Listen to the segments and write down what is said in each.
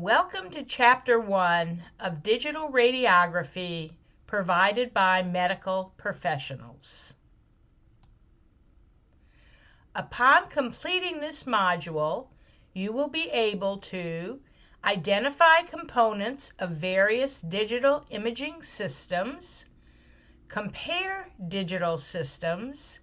Welcome to Chapter 1 of Digital Radiography provided by medical professionals. Upon completing this module, you will be able to identify components of various digital imaging systems, compare digital systems,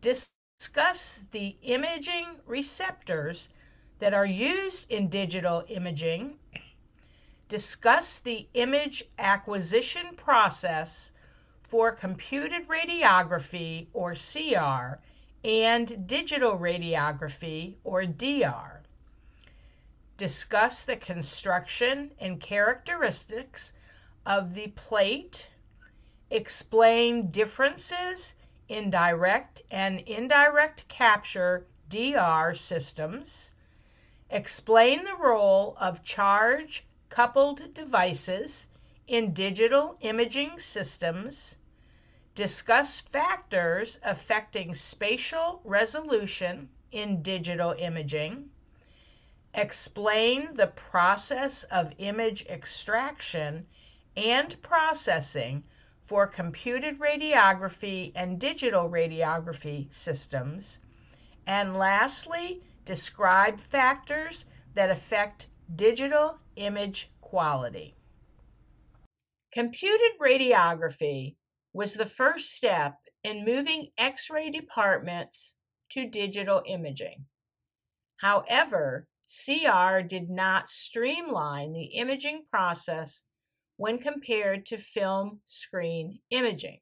discuss the imaging receptors that are used in digital imaging, discuss the image acquisition process for computed radiography or CR and digital radiography or DR. Discuss the construction and characteristics of the plate. Explain differences in direct and indirect capture DR systems Explain the role of charge coupled devices in digital imaging systems. Discuss factors affecting spatial resolution in digital imaging. Explain the process of image extraction and processing for computed radiography and digital radiography systems. And lastly, describe factors that affect digital image quality. Computed radiography was the first step in moving X ray departments to digital imaging. However, CR did not streamline the imaging process when compared to film screen imaging.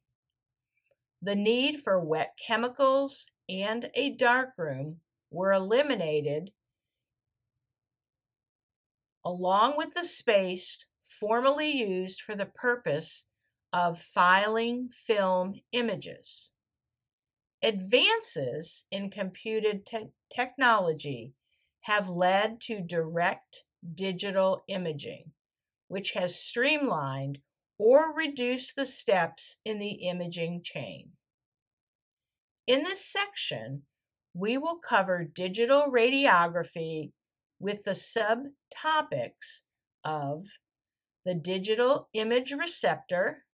The need for wet chemicals and a darkroom were eliminated along with the space formerly used for the purpose of filing film images. Advances in computed te technology have led to direct digital imaging, which has streamlined or reduced the steps in the imaging chain. In this section, we will cover digital radiography with the subtopics of the digital image receptor,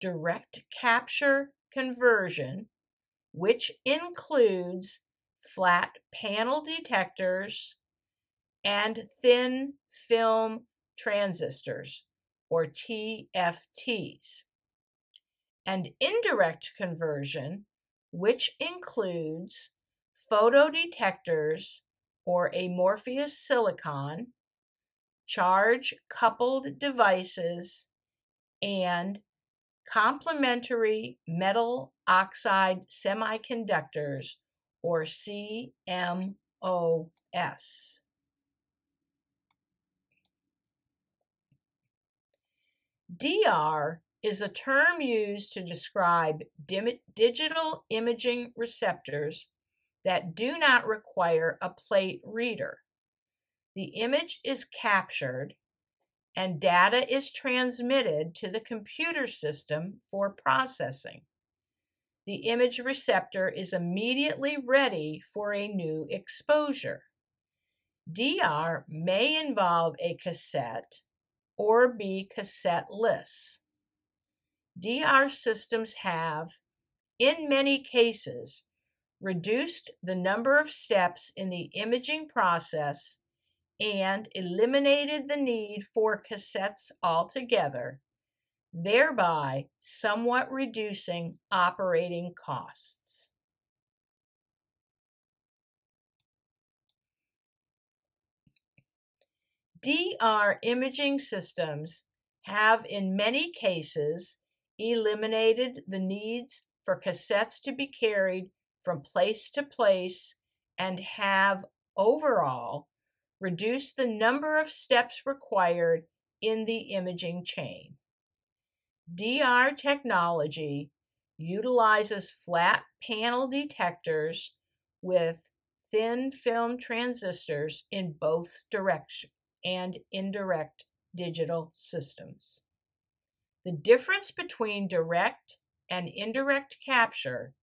direct capture conversion, which includes flat panel detectors and thin film transistors, or TFTs, and indirect conversion, which includes photodetectors or amorphous silicon, charge coupled devices, and complementary metal oxide semiconductors or CMOS. DR is a term used to describe digital imaging receptors that do not require a plate reader. The image is captured and data is transmitted to the computer system for processing. The image receptor is immediately ready for a new exposure. DR may involve a cassette or be cassetteless. DR systems have, in many cases, reduced the number of steps in the imaging process, and eliminated the need for cassettes altogether, thereby somewhat reducing operating costs. DR imaging systems have in many cases eliminated the needs for cassettes to be carried from place to place and have overall reduced the number of steps required in the imaging chain. DR technology utilizes flat panel detectors with thin film transistors in both direct and indirect digital systems. The difference between direct and indirect capture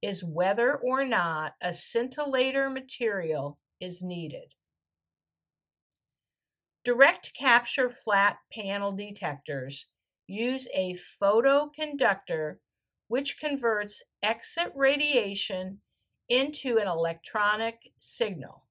is whether or not a scintillator material is needed. Direct capture flat panel detectors use a photoconductor which converts exit radiation into an electronic signal.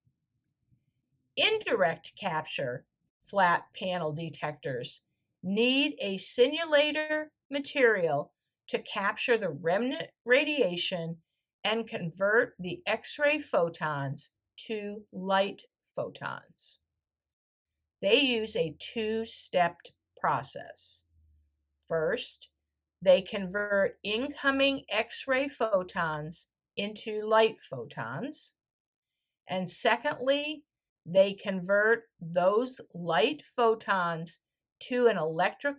Indirect capture flat panel detectors need a scintillator material to capture the remnant radiation and convert the X-ray photons to light photons. They use a two-stepped process. First, they convert incoming X-ray photons into light photons. And secondly, they convert those light photons to an electric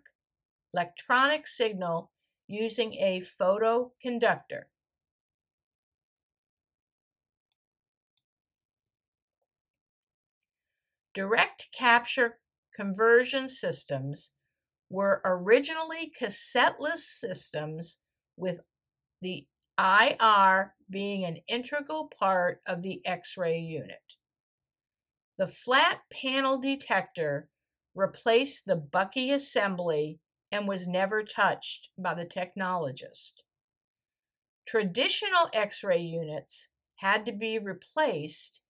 electronic signal using a photoconductor. Direct capture conversion systems were originally cassetteless systems with the IR being an integral part of the X-ray unit. The flat panel detector replaced the Bucky assembly and was never touched by the technologist. Traditional X-ray units had to be replaced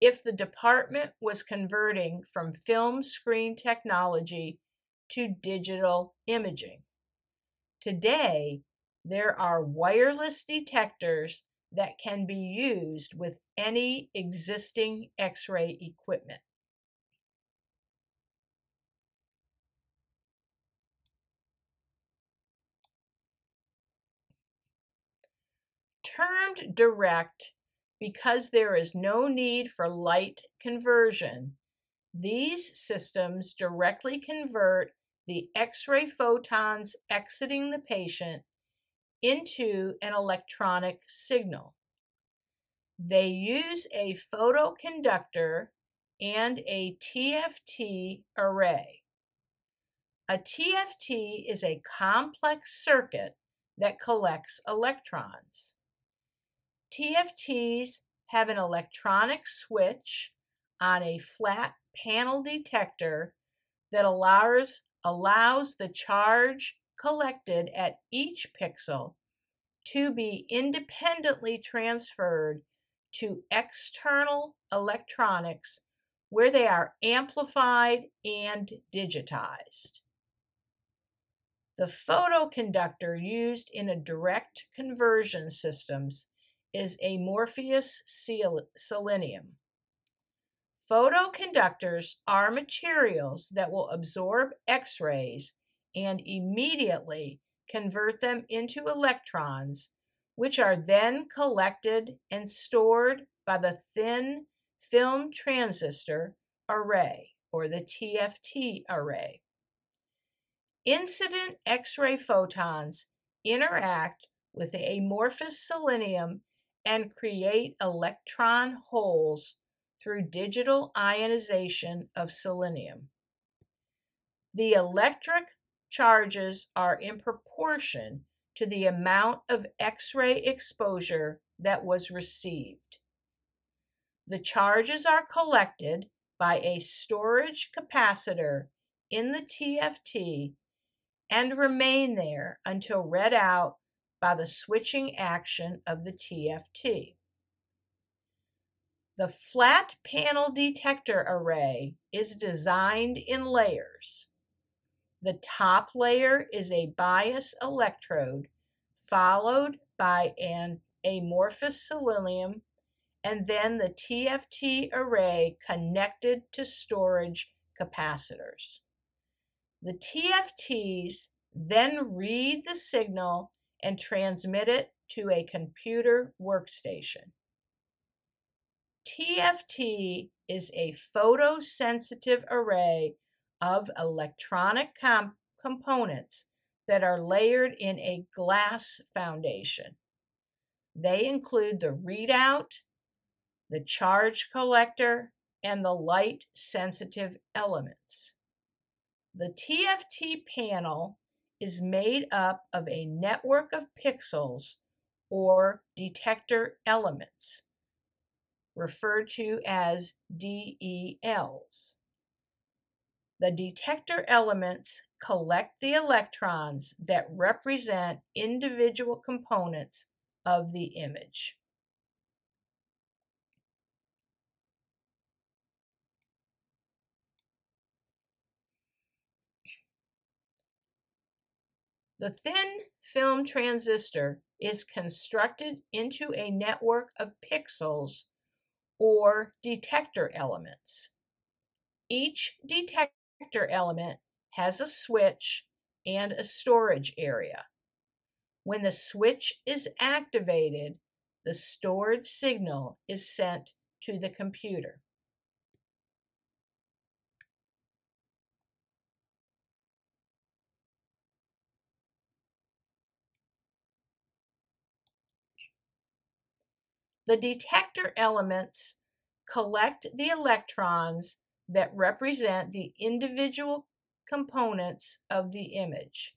if the department was converting from film screen technology to digital imaging. Today, there are wireless detectors that can be used with any existing X-ray equipment. Termed direct because there is no need for light conversion, these systems directly convert the X-ray photons exiting the patient into an electronic signal. They use a photoconductor and a TFT array. A TFT is a complex circuit that collects electrons. TFTs have an electronic switch on a flat panel detector that allows, allows the charge collected at each pixel to be independently transferred to external electronics where they are amplified and digitized. The photoconductor used in a direct conversion systems is amorphous selenium. Photoconductors are materials that will absorb X-rays and immediately convert them into electrons, which are then collected and stored by the thin film transistor array or the TFT array. Incident X-ray photons interact with the amorphous selenium and create electron holes through digital ionization of selenium. The electric charges are in proportion to the amount of X-ray exposure that was received. The charges are collected by a storage capacitor in the TFT and remain there until read out by the switching action of the TFT. The flat panel detector array is designed in layers. The top layer is a bias electrode, followed by an amorphous selenium, and then the TFT array connected to storage capacitors. The TFTs then read the signal and transmit it to a computer workstation. TFT is a photosensitive array of electronic com components that are layered in a glass foundation. They include the readout, the charge collector, and the light sensitive elements. The TFT panel is made up of a network of pixels or detector elements referred to as DELs. The detector elements collect the electrons that represent individual components of the image. The thin film transistor is constructed into a network of pixels or detector elements. Each detector element has a switch and a storage area. When the switch is activated, the stored signal is sent to the computer. The detector elements collect the electrons that represent the individual components of the image.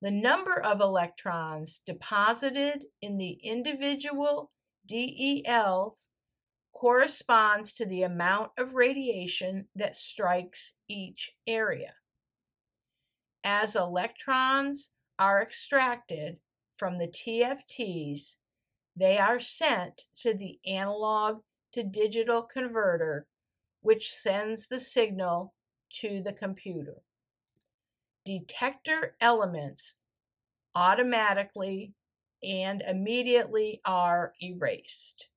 The number of electrons deposited in the individual DELs corresponds to the amount of radiation that strikes each area. As electrons are extracted from the TFTs, they are sent to the analog to digital converter, which sends the signal to the computer. Detector elements automatically and immediately are erased.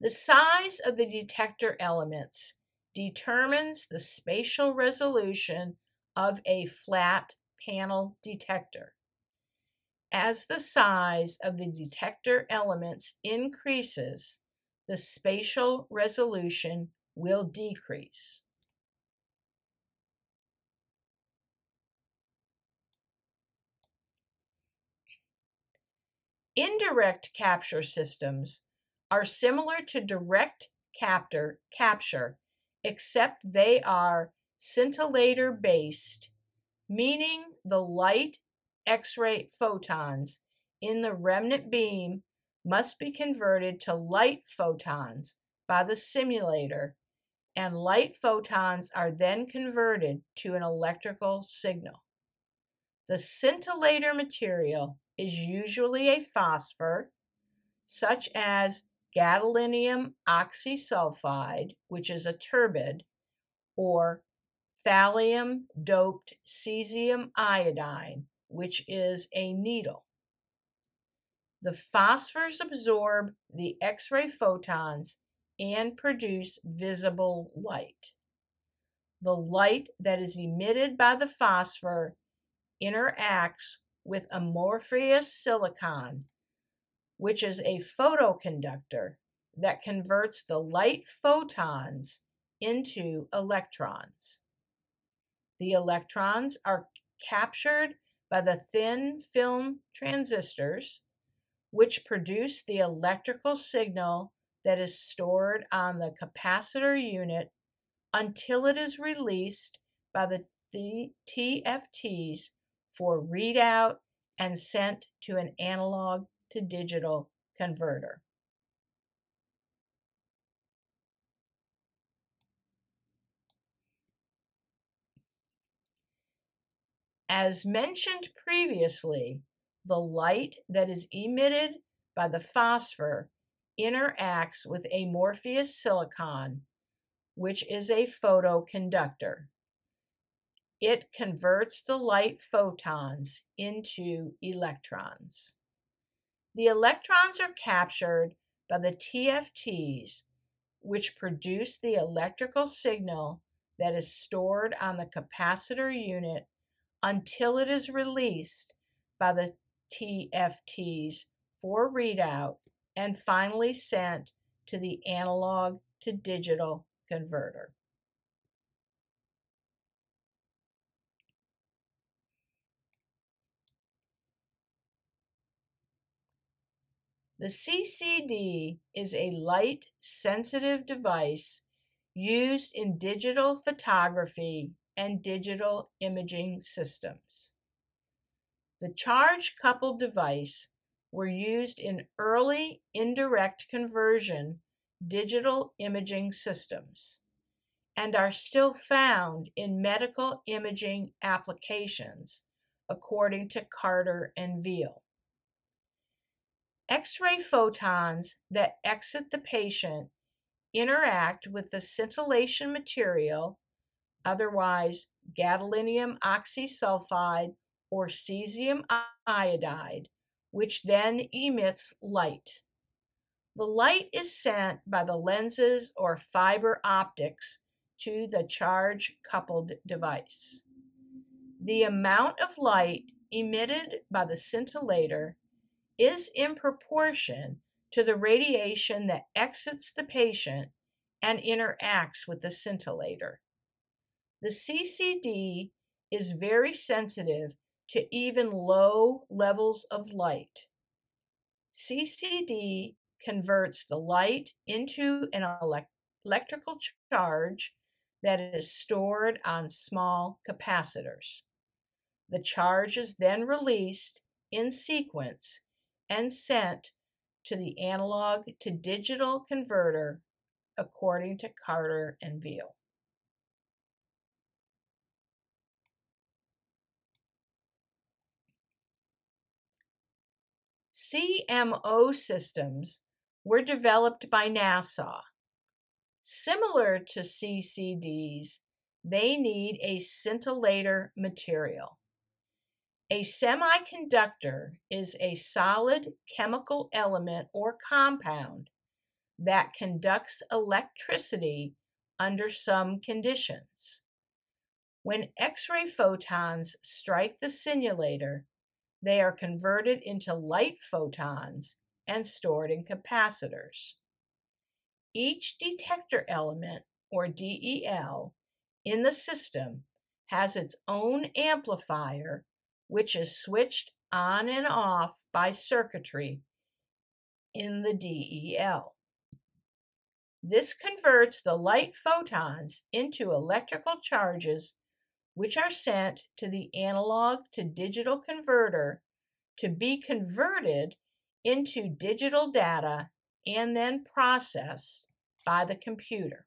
The size of the detector elements determines the spatial resolution of a flat panel detector. As the size of the detector elements increases, the spatial resolution will decrease. Indirect capture systems are similar to direct capture, capture except they are scintillator based, meaning the light X-ray photons in the remnant beam must be converted to light photons by the scintillator, and light photons are then converted to an electrical signal. The scintillator material is usually a phosphor, such as gadolinium oxysulfide, which is a turbid, or thallium doped cesium iodine, which is a needle. The phosphors absorb the X ray photons and produce visible light. The light that is emitted by the phosphor interacts with amorphous silicon which is a photoconductor that converts the light photons into electrons. The electrons are captured by the thin film transistors, which produce the electrical signal that is stored on the capacitor unit until it is released by the TFTs for readout and sent to an analog to digital converter. As mentioned previously, the light that is emitted by the phosphor interacts with amorphous silicon, which is a photoconductor. It converts the light photons into electrons. The electrons are captured by the TFTs, which produce the electrical signal that is stored on the capacitor unit until it is released by the TFTs for readout and finally sent to the analog to digital converter. The CCD is a light-sensitive device used in digital photography and digital imaging systems. The charge coupled device were used in early indirect conversion digital imaging systems and are still found in medical imaging applications, according to Carter and Veale. X-ray photons that exit the patient interact with the scintillation material, otherwise gadolinium oxysulfide or cesium iodide, which then emits light. The light is sent by the lenses or fiber optics to the charge coupled device. The amount of light emitted by the scintillator is in proportion to the radiation that exits the patient and interacts with the scintillator. The CCD is very sensitive to even low levels of light. CCD converts the light into an electrical charge that is stored on small capacitors. The charge is then released in sequence and sent to the analog to digital converter according to Carter and Veale. CMOS systems were developed by NASA. Similar to CCDs, they need a scintillator material. A semiconductor is a solid chemical element or compound that conducts electricity under some conditions. When X-ray photons strike the scintillator, they are converted into light photons and stored in capacitors. Each detector element, or DEL, in the system has its own amplifier which is switched on and off by circuitry in the DEL. This converts the light photons into electrical charges which are sent to the analog to digital converter to be converted into digital data and then processed by the computer.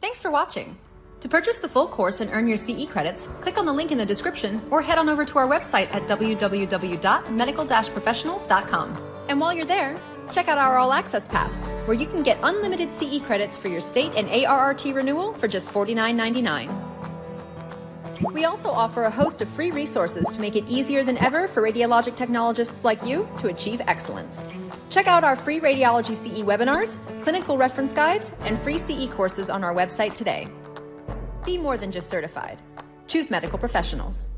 Thanks for watching. To purchase the full course and earn your CE credits, click on the link in the description or head on over to our website at www.medical-professionals.com. And while you're there, check out our All Access Pass, where you can get unlimited CE credits for your state and ARRT renewal for just $49.99. We also offer a host of free resources to make it easier than ever for radiologic technologists like you to achieve excellence. Check out our free radiology CE webinars, clinical reference guides, and free CE courses on our website today. Be more than just certified. Choose medical professionals.